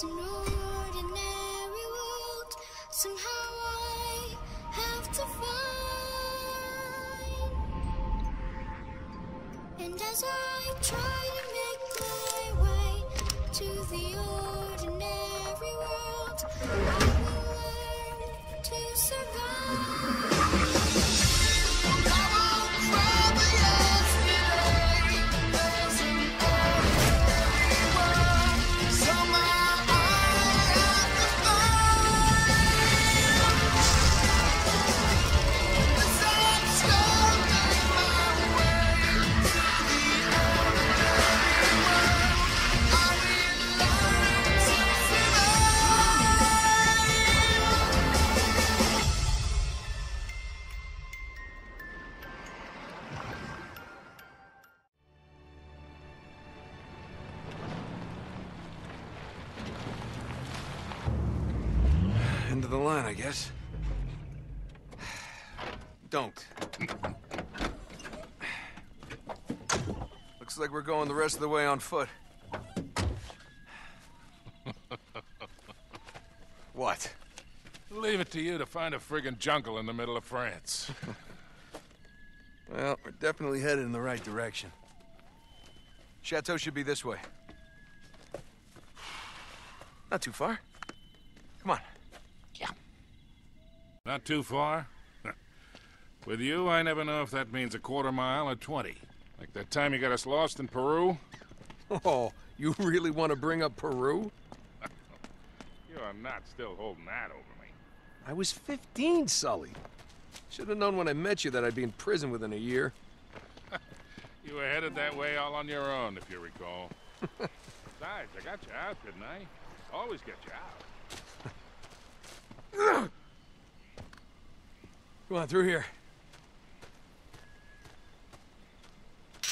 An ordinary world. Somehow I have to find. And as I try to make my way to the ordinary world, rest of the way on foot. what? Leave it to you to find a friggin' jungle in the middle of France. Well, we're definitely headed in the right direction. Chateau should be this way. Not too far. Come on. Yeah. Not too far? With you, I never know if that means a quarter mile or 20. Like that time you got us lost in Peru? Oh, you really want to bring up Peru? You are not still holding that over me. I was 15, Sully. Should have known when I met you that I'd be in prison within a year. You were headed that way all on your own, if you recall. Besides, I got you out, didn't I? Always get you out. Come on, through here.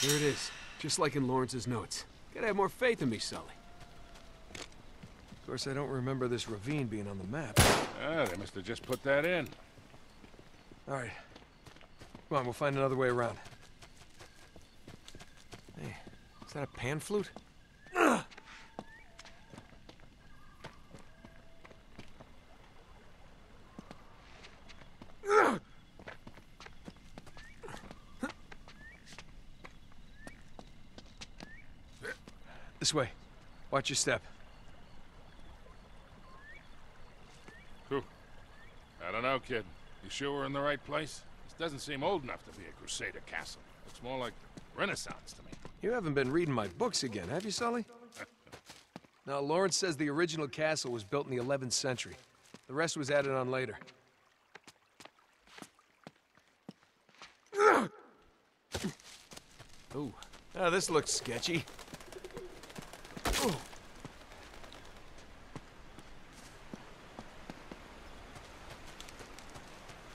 There it is, just like in Lawrence's notes. Gotta have more faith in me, Sully. Of course, I don't remember this ravine being on the map. Ah, they must have just put that in. All right. Come on, we'll find another way around. Hey, is that a pan flute? Ugh. Ugh. This way. Watch your step. Whew. I don't know, kid. You sure we're in the right place? This doesn't seem old enough to be a Crusader castle. Looks more like Renaissance to me. You haven't been reading my books again, have you, Sully? now, Lawrence says the original castle was built in the 11th century. The rest was added on later. Ooh. Now, this looks sketchy.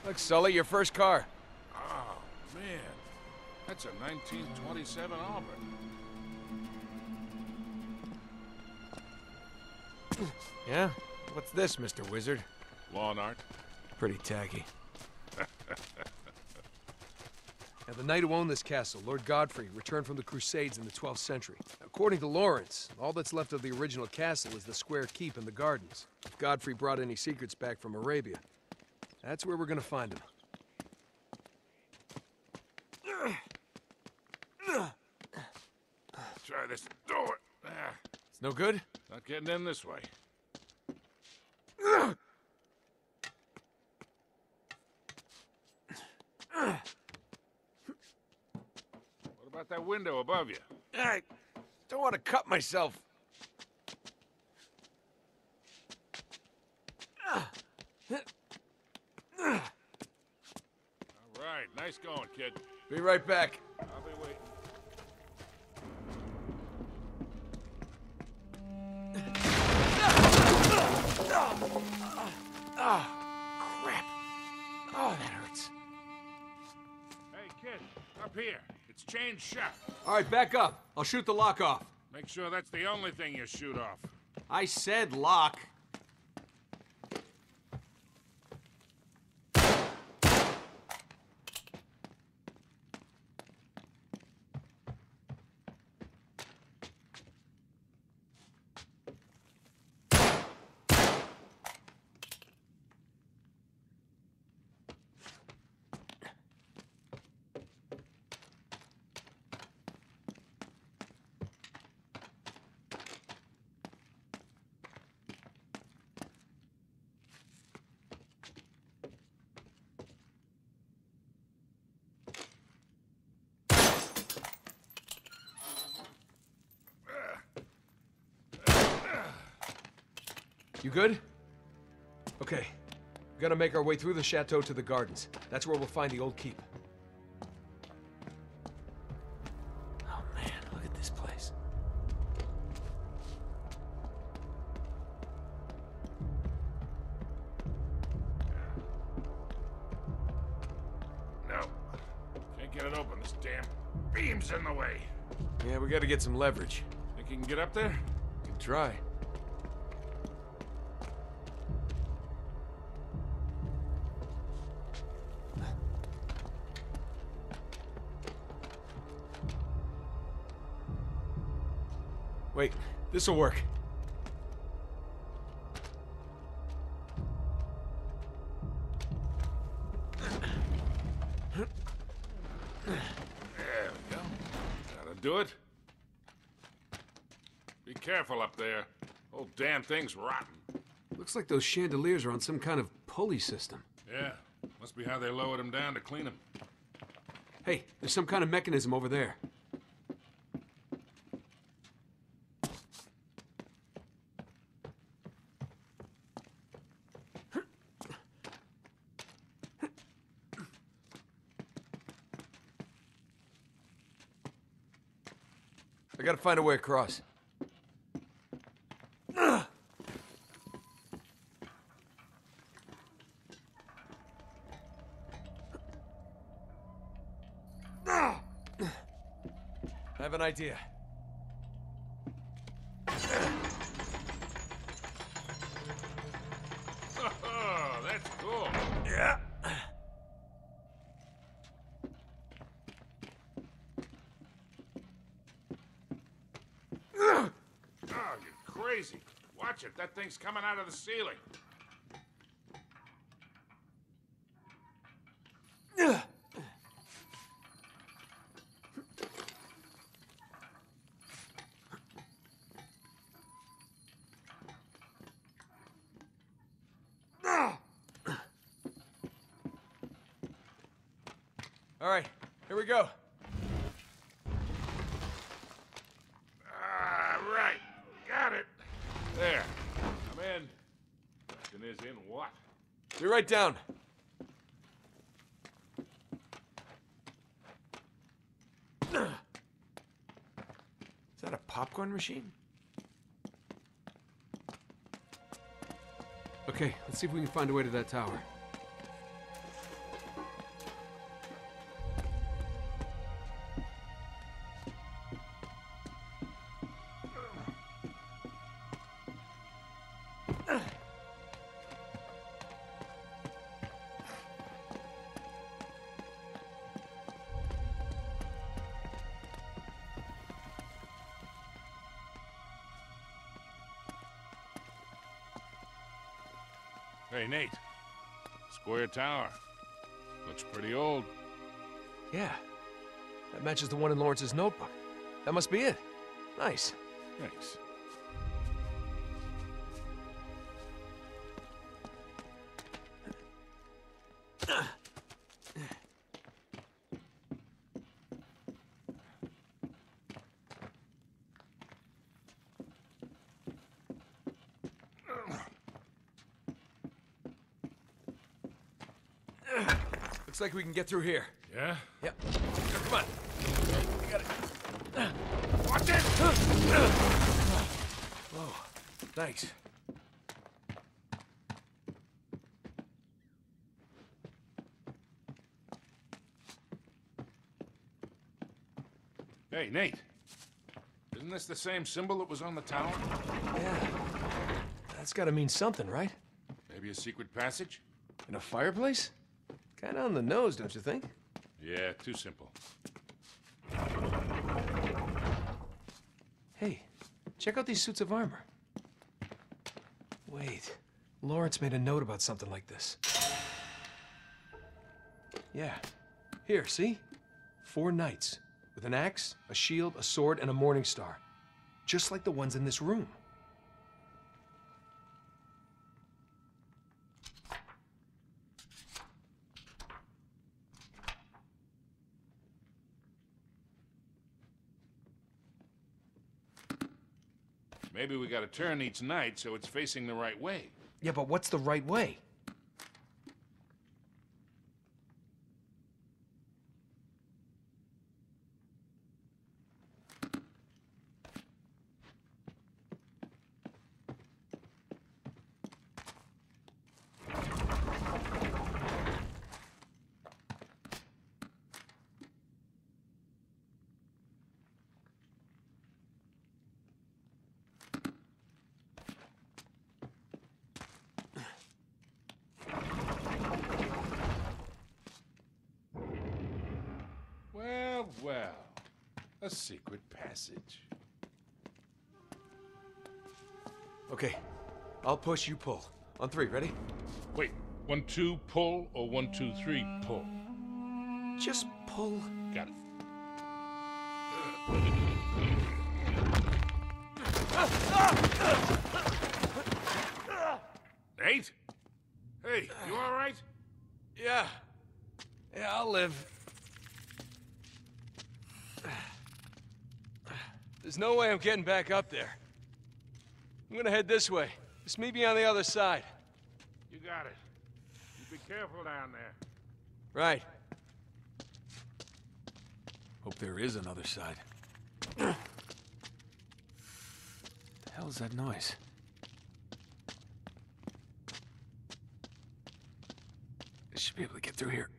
Look, Sully, your first car. Oh, man. That's a 1927 Auburn. Yeah? What's this, Mr. Wizard? Lawn art. Pretty tacky. now, the knight who owned this castle, Lord Godfrey, returned from the Crusades in the 12th century. According to Lawrence, all that's left of the original castle is the square keep and the gardens. If Godfrey brought any secrets back from Arabia, that's where we're gonna find him. Try this door. Ah, It's no good? not getting in this way. What about that window above you? I don't want to cut myself. All right, nice going, kid. Be right back. I'll be waiting. Crap. Oh, that hurts. Hey, kid, up here. It's chained shut. All right, back up. I'll shoot the lock off. Make sure that's the only thing you shoot off. I said lock. You good? Okay. We gotta make our way through the chateau to the gardens. That's where we'll find the old keep. Oh man, look at this place. No. Can't get it open. This damn beam's in the way. Yeah, we gotta get some leverage. Think you can get up there? Can try. This'll work. There we go. That'll do it. Be careful up there. Whole damn thing's rotten. Looks like those chandeliers are on some kind of pulley system. Yeah. Must be how they lowered them down to clean them. Hey, there's some kind of mechanism over there. Find a way across. I have an idea. Thing's coming out of the ceiling. All right, here we go. Ah, right. Got it. There. I'm in. In what? Be right down. Is that a popcorn machine? Okay, let's see if we can find a way to that tower. Tower. Looks pretty old. Yeah, that matches the one in Lawrence's notebook. That must be it. Nice. Thanks. Looks like we can get through here. Yeah? Yep. Come on. We got it. Watch it! Whoa. Thanks. Hey, Nate. Isn't this the same symbol that was on the tower? Yeah. That's gotta mean something, right? Maybe a secret passage? In a fireplace? Kinda on the nose, don't you think? Yeah, too simple. Hey, check out these suits of armor. Wait. Lawrence made a note about something like this. Yeah. Here, see? Four knights. With an axe, a shield, a sword, and a morning star. Just like the ones in this room. Gotta turn each knight so it's facing the right way. Yeah, but what's the right way? Well, well. A secret passage. Okay, I'll push, you pull. On three, ready? Wait, one, two, pull, or one, two, three, pull? Just pull. Got it. Nate? Hey, you all right? Yeah. Yeah, I'll live. There's no way I'm getting back up there. I'm gonna head this way. Just meet me on the other side. You got it. You be careful down there. Right. Hope there is another side. the hell's that noise? I should be able to get through here.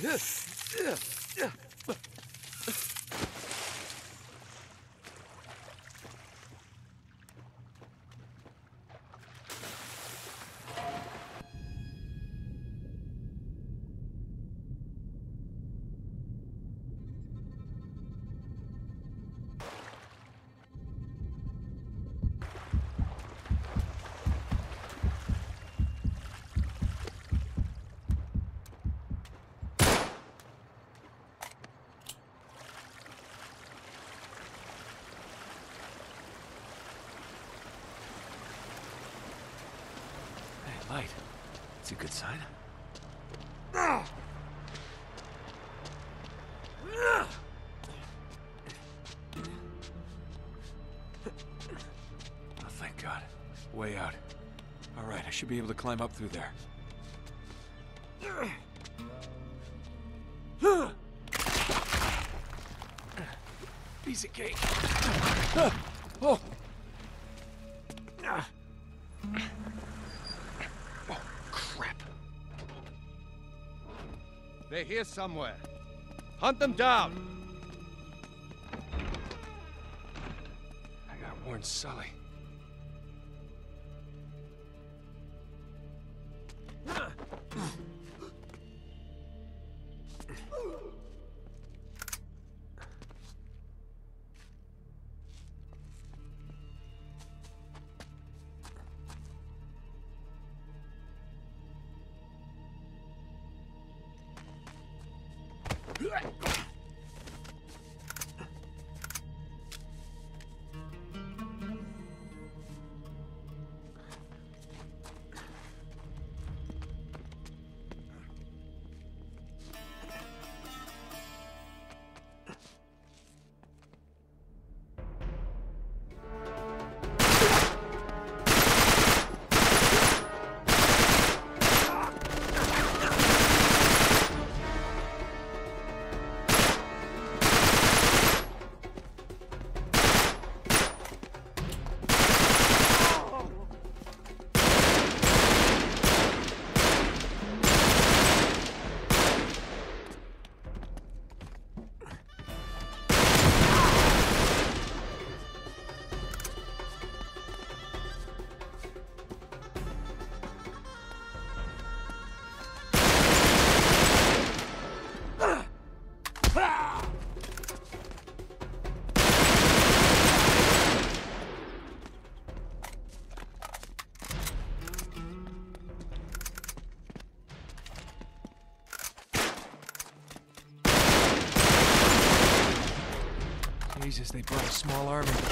Hey, good sign. Oh, thank God. Way out. All right, I should be able to climb up through there. Piece of cake. Here somewhere. Hunt them down. I gotta warn Sully. Jesus, they brought a small army.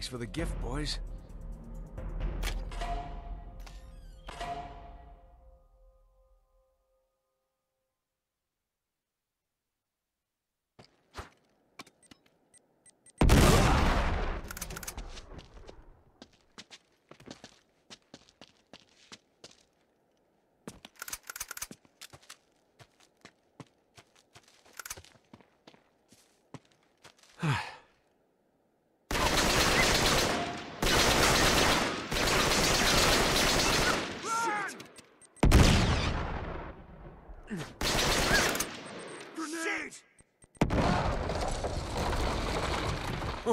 Thanks for the gift, boys.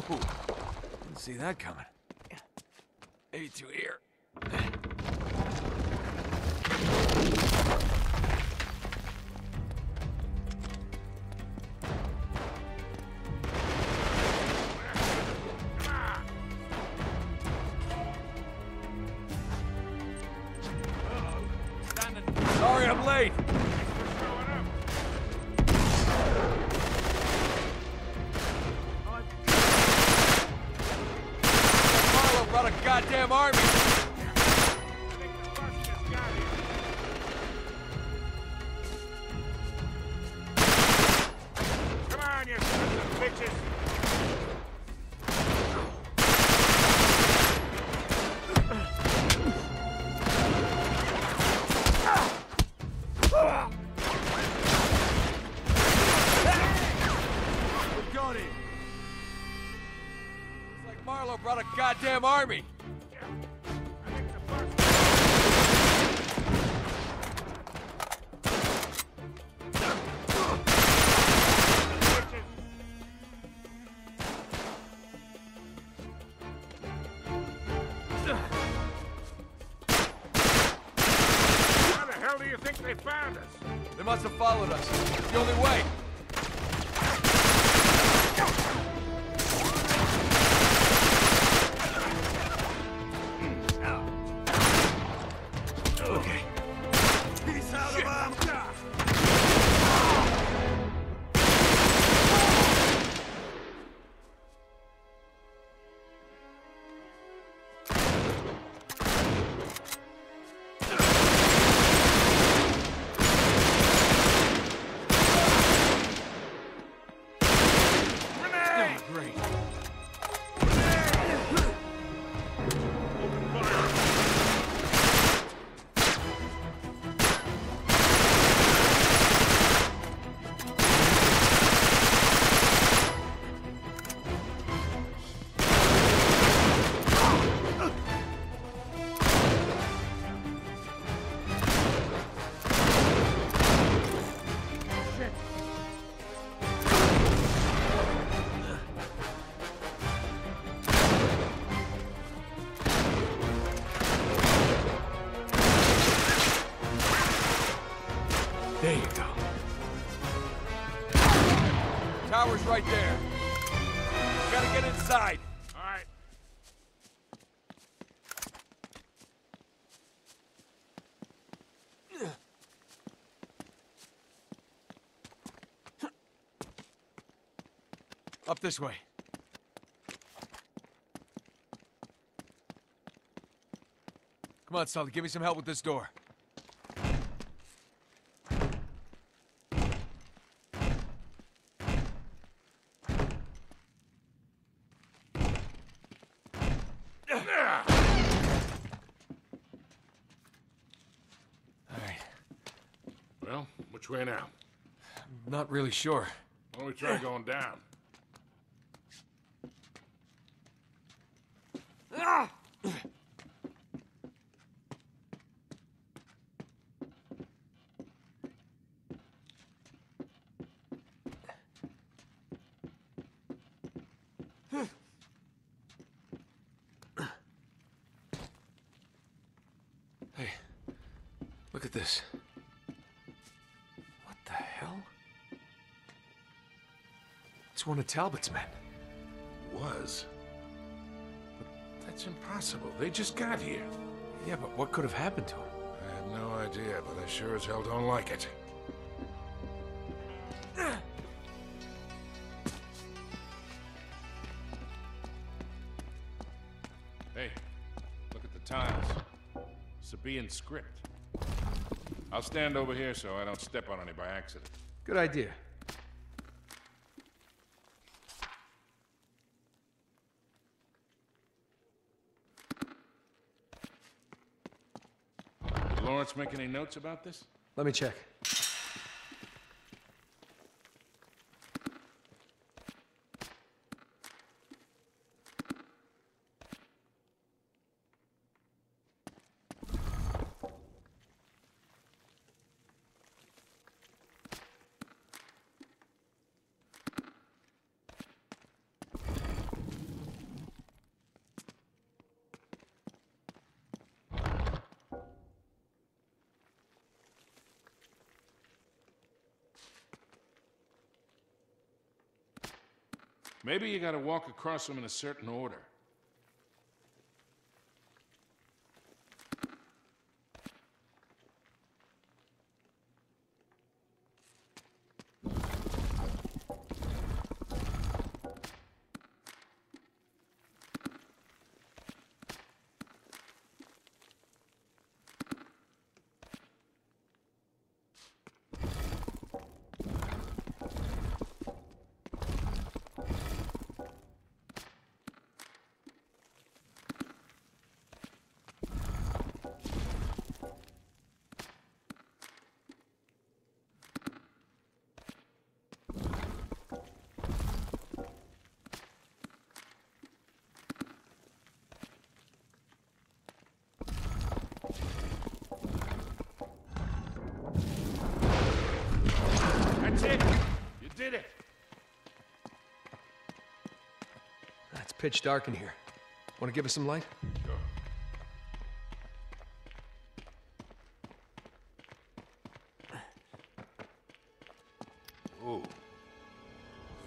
Didn't see that coming. Maybe through here. It's like Marlowe brought a goddamn army. Right there. Gotta get inside. All right. Up this way. Come on, Sully, give me some help with this door. All right, Well, which way now? Not really sure. Why don't we try going down? Talbot's men. Was? But that's impossible. They just got here. Yeah, but what could have happened to him? I have no idea, but I sure as hell don't like it. Hey, look at the tiles. Sabaean script. I'll stand over here so I don't step on any by accident. Good idea. Make any notes about this? Let me check. Maybe you gotta walk across them in a certain order. That's it! You did it! It's pitch dark in here. Want to give us some light? Sure. Ooh.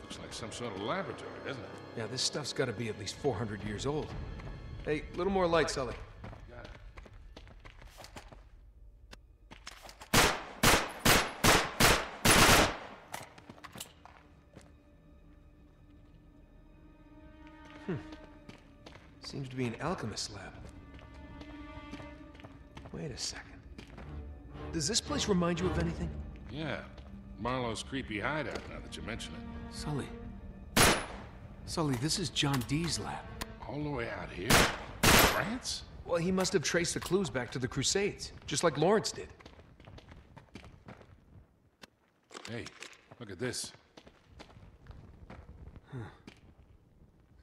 Looks like some sort of laboratory, doesn't it? Yeah, this stuff's got to be at least 400 years old. Hey, a little more light, Sully. Alchemist lab. Wait a second. Does this place remind you of anything? Yeah. Marlowe's creepy hideout, now that you mention it. Sully. Sully, this is John Dee's lab. All the way out here? France? Well, he must have traced the clues back to the Crusades, just like Lawrence did. Hey, look at this. Huh.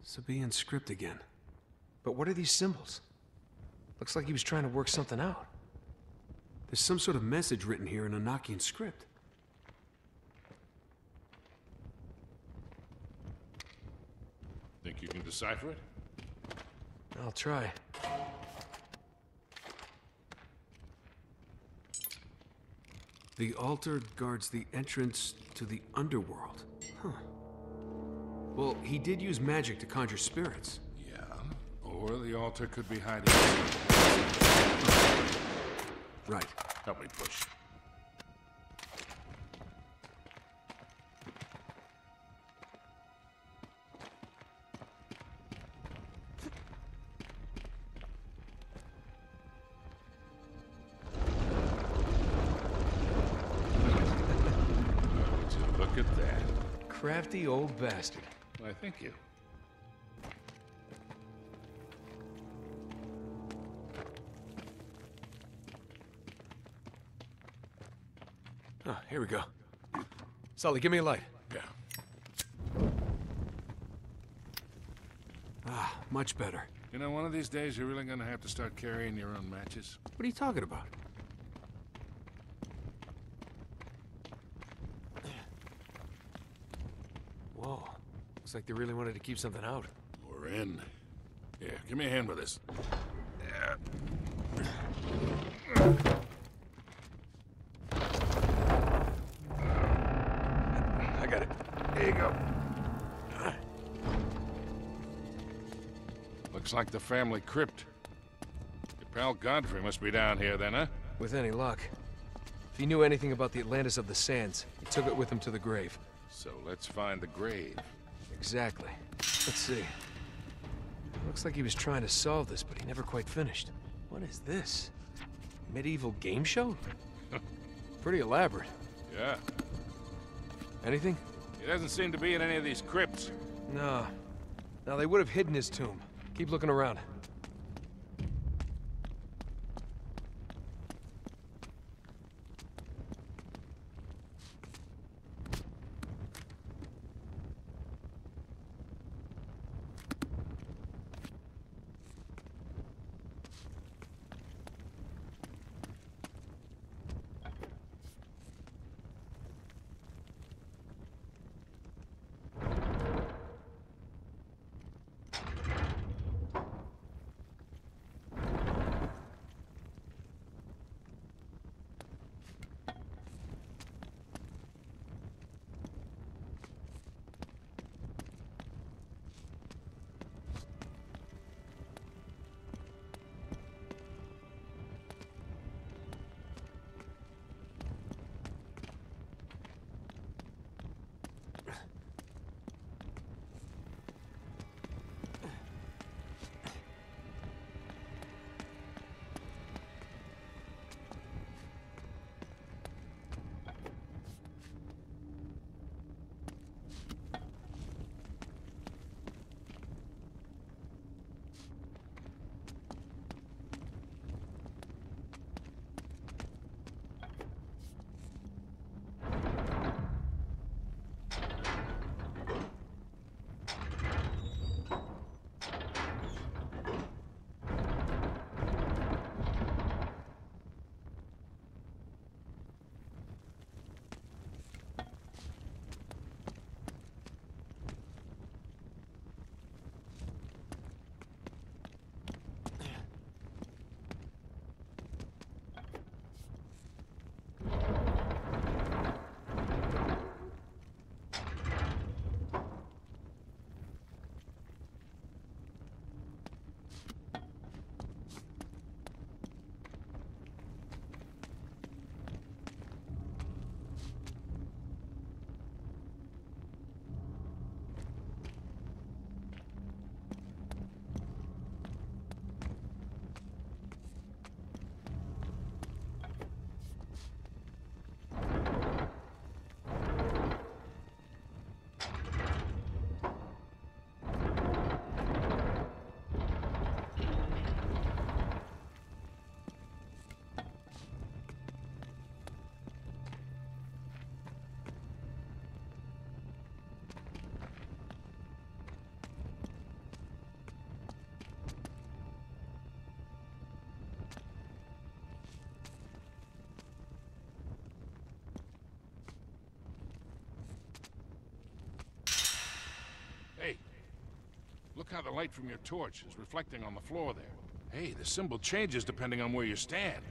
Sabaean script again. But what are these symbols? Looks like he was trying to work something out. There's some sort of message written here in Enochian script. Think you can decipher it? I'll try. The altar guards the entrance to the underworld. Huh. Well, he did use magic to conjure spirits. Or the altar could be hiding. Right. Help me push. Look at that? Crafty old bastard. Why, thank you. Here we go. Sully, give me a light. Yeah. Ah, much better. You know, one of these days you're really gonna have to start carrying your own matches. What are you talking about? Whoa. Looks like they really wanted to keep something out. We're in. Yeah, give me a hand with this. I Looks like the family crypt. Your pal Godfrey must be down here then, huh? With any luck. If he knew anything about the Atlantis of the Sands, he took it with him to the grave. So let's find the grave. Exactly. Let's see. Looks like he was trying to solve this, but he never quite finished. What is this? Medieval game show? Pretty elaborate. Yeah. Anything? He doesn't seem to be in any of these crypts. No. Now, they would have hidden his tomb. Keep looking around. Look how the light from your torch is reflecting on the floor there. Hey, the symbol changes depending on where you stand.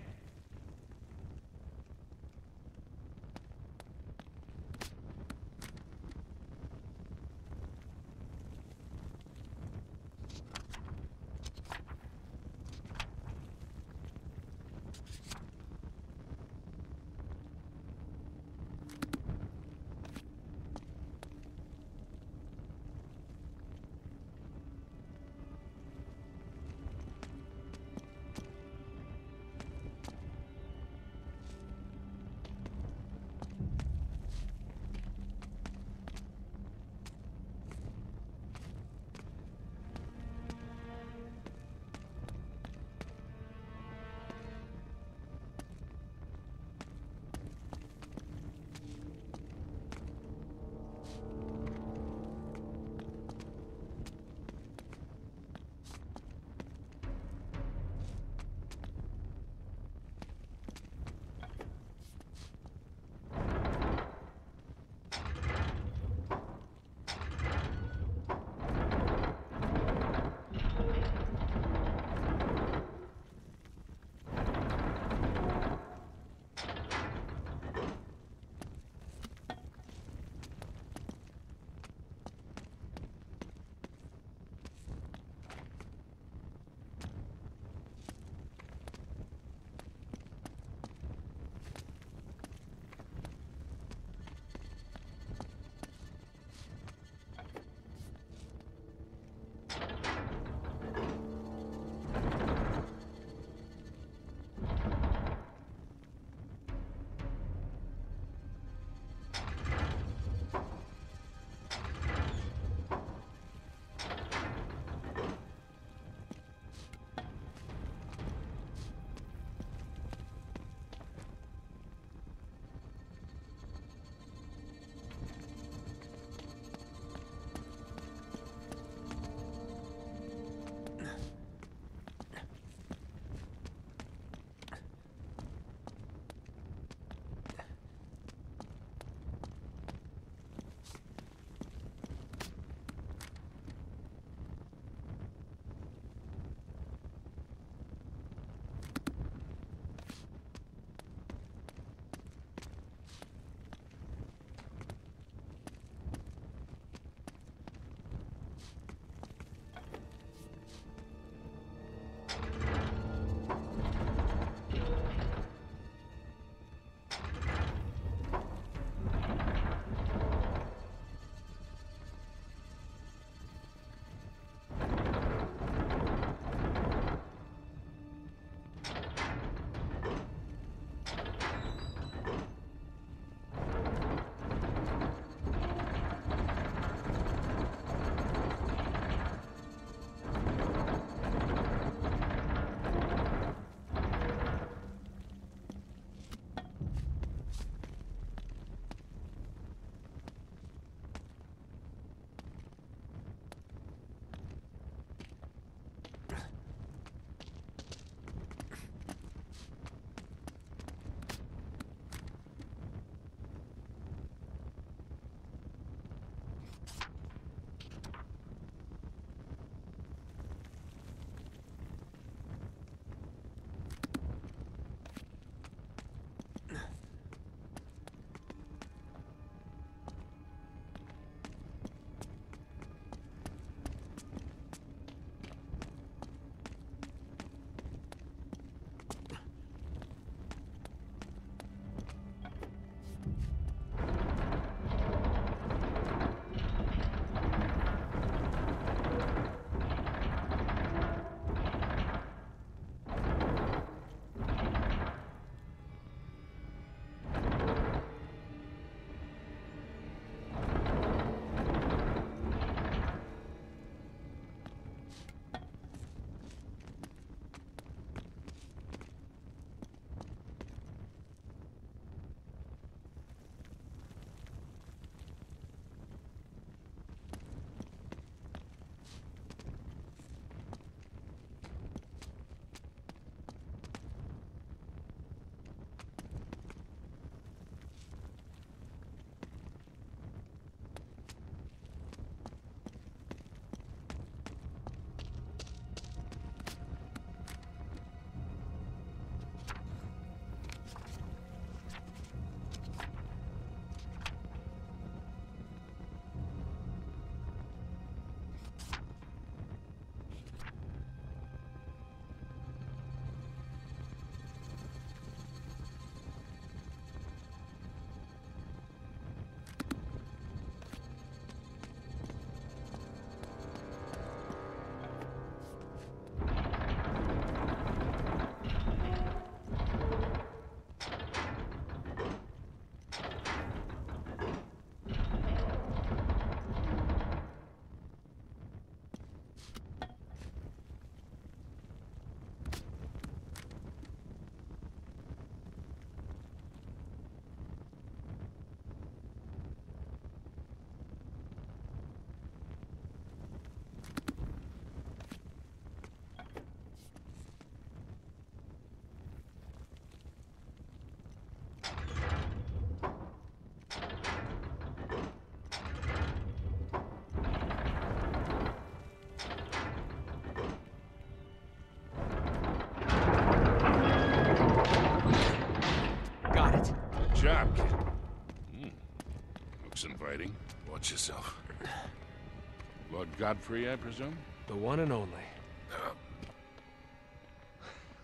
Fighting. Watch yourself. Lord Godfrey, I presume? The one and only.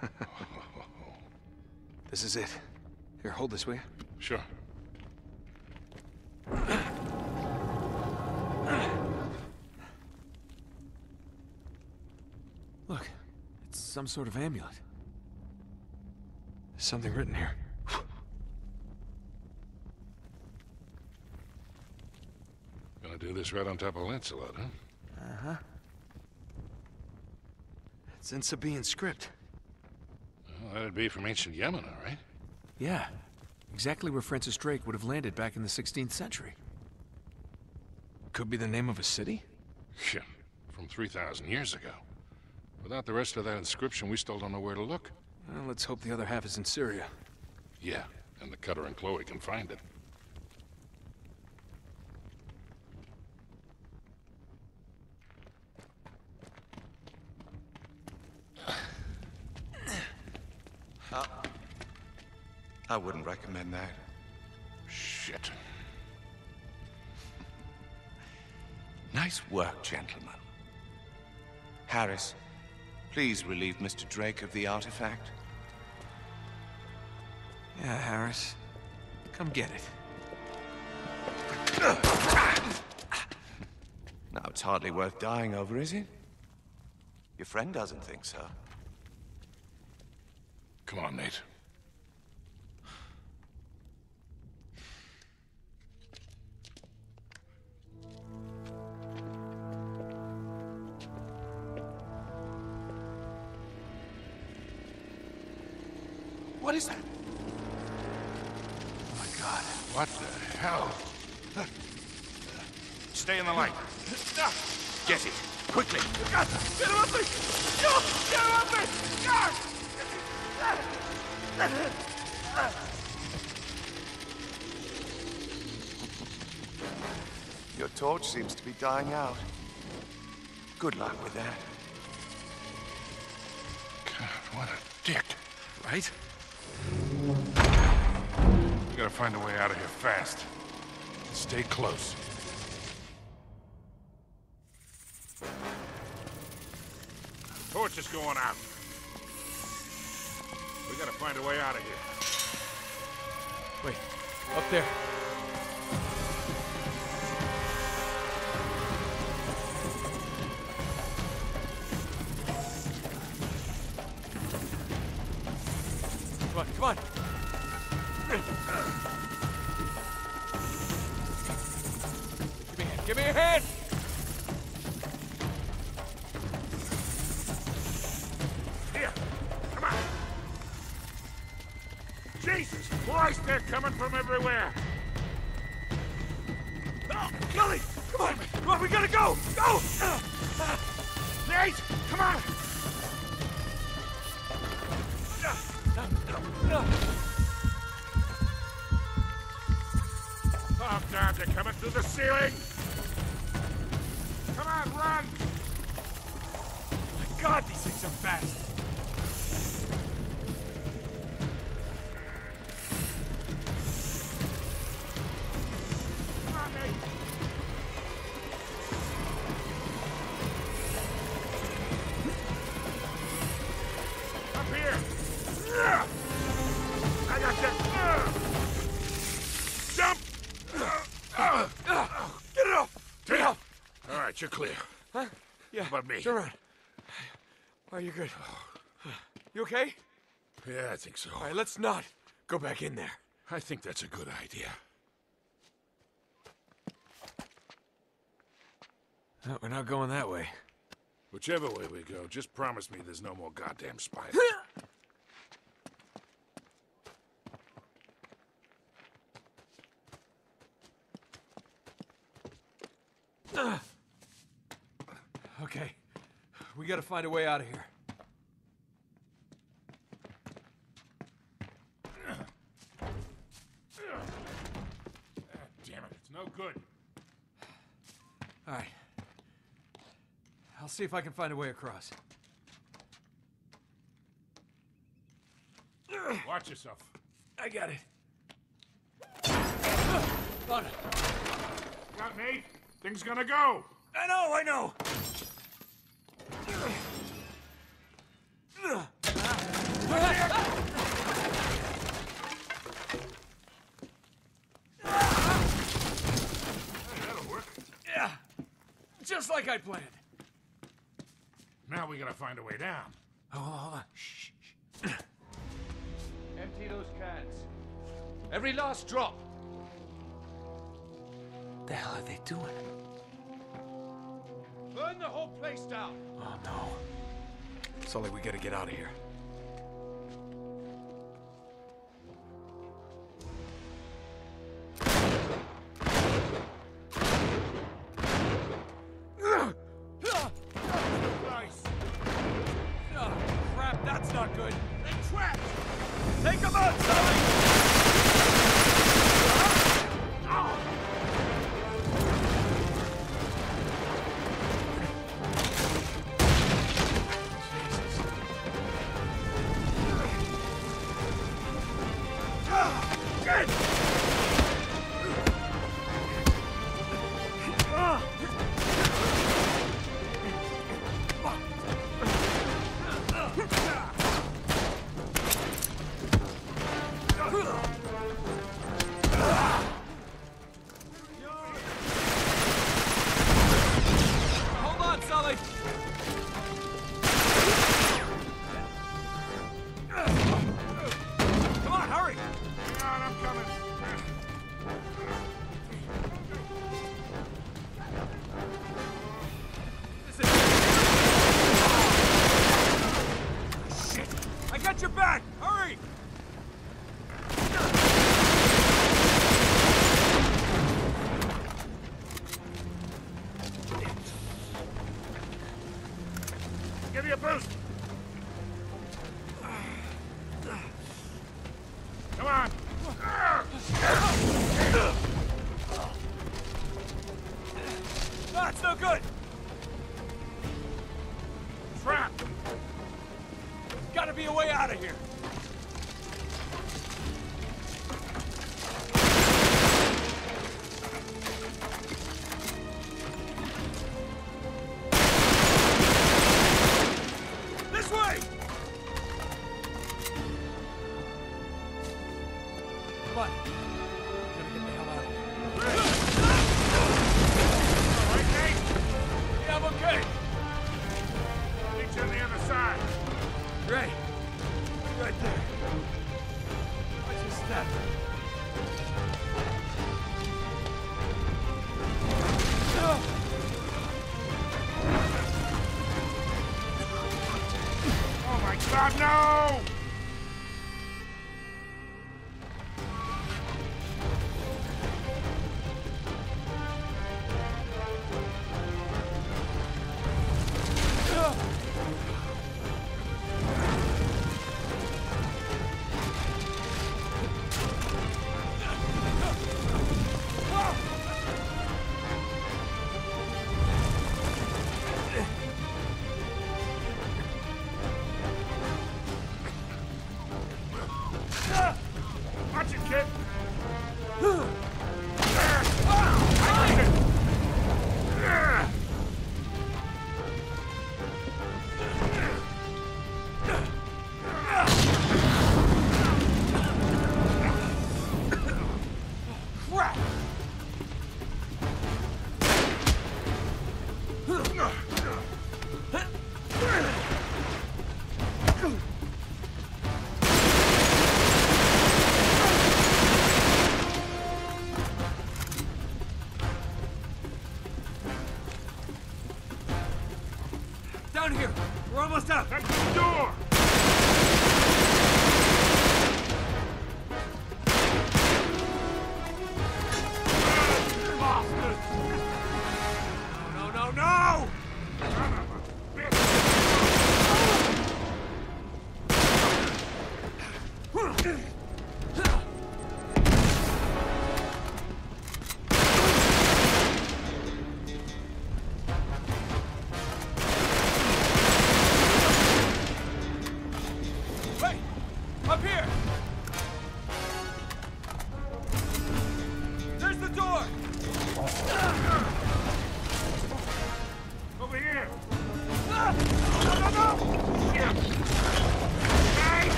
this is it. Here, hold this, will you? Sure. Look, it's some sort of amulet. There's something written here. Right on top of Lancelot, huh? Uh-huh. It's in Sabaean script. Well, that'd be from ancient Yemen, all right? Yeah. Exactly where Francis Drake would have landed back in the 16th century. Could be the name of a city? Yeah, from 3,000 years ago. Without the rest of that inscription, we still don't know where to look. Well, let's hope the other half is in Syria. Yeah, and the Cutter and Chloe can find it. That. Shit. Nice work, gentlemen. Harris, please relieve Mr. Drake of the artifact. Yeah, Harris. Come get it. Now, it's hardly worth dying over, is it? Your friend doesn't think so. Come on, Nate. Be dying out. Good luck with that. God, what a dick. Right? We gotta find a way out of here fast. Stay close. Give me a hand. Give me a hand. Here, come on. Jesus Christ, they're coming from everywhere. About me? Turn around. Are you good? You okay? Yeah, I think so. All right, let's not go back in there. I think that's a good idea. No, we're not going that way. Whichever way we go, just promise me there's no more goddamn spiders. Okay. We gotta find a way out of here. Damn it, it's no good. All right. I'll see if I can find a way across. Watch yourself. I got it. Got me? Thing's gonna go. I know, I know. like I planned. Now we gotta find a way down. Oh, hold on. Shh, shh. Empty those cans. Every last drop. What the hell are they doing? Burn the whole place down. Oh no. Sully, we gotta get out of here. We're almost up! That's the door!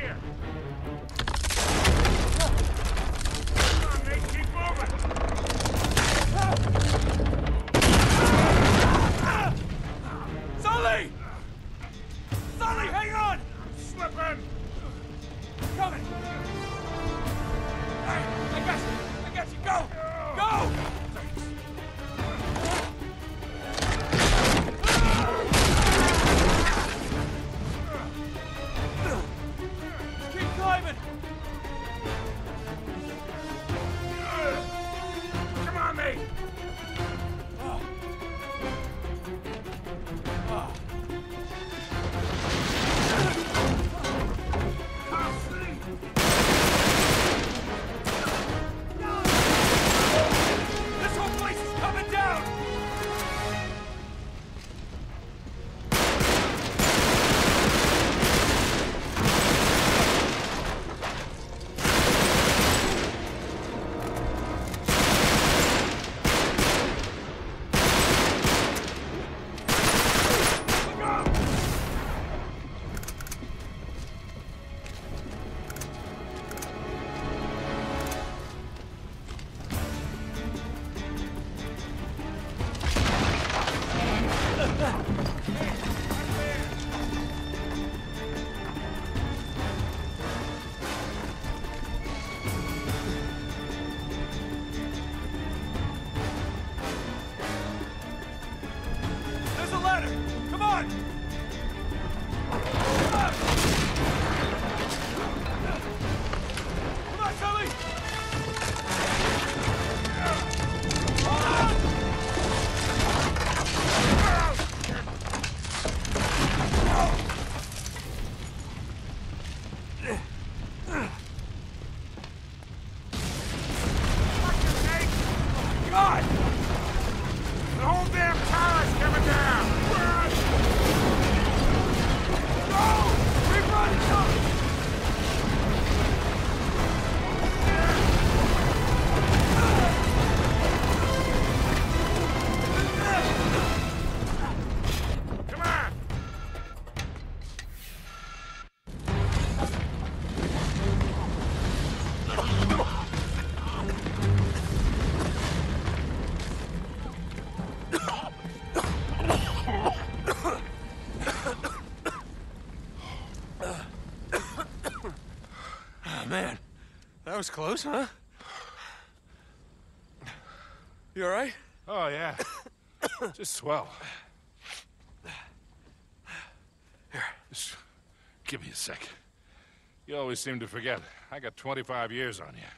Here. Was close, huh? You all right? Oh, yeah. Just swell. Here, just give me a sec. You always seem to forget. I got 25 years on you.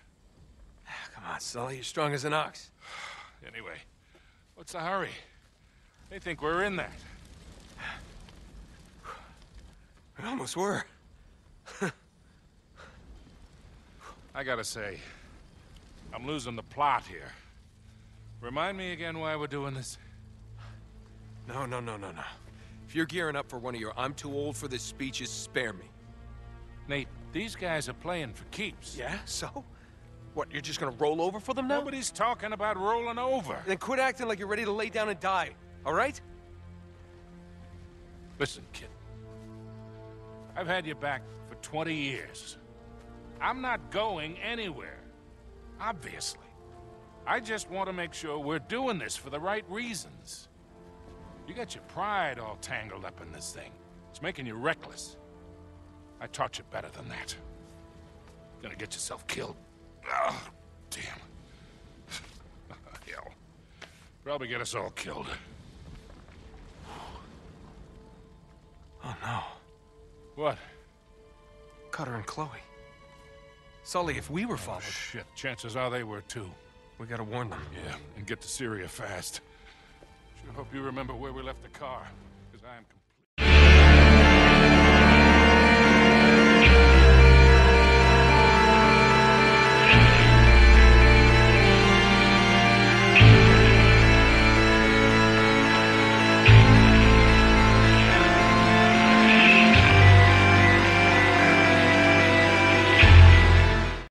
Ah, come on, Sully. You're strong as an ox. Anyway, what's the hurry? They think we're in that. We almost were. I gotta say, I'm losing the plot here. Remind me again why we're doing this? No, no, no, no, no. If you're gearing up for one of your I'm too old for this speeches, spare me. Nate, these guys are playing for keeps. Yeah? So? What, you're just gonna roll over for them now? Nobody's talking about rolling over. Then quit acting like you're ready to lay down and die, all right? Listen, kid. I've had you back for 20 years. I'm not going anywhere. Obviously. I just want to make sure we're doing this for the right reasons. You got your pride all tangled up in this thing. It's making you reckless. I taught you better than that. Gonna get yourself killed. Oh, damn. Hell. Probably get us all killed. Oh no. What? Cutter and Chloe. Sully, if we were oh, followed, Shit, chances are they were too. we gotta warn them. Yeah, and get to Syria fast. Sure hope you remember where we left the car, because I am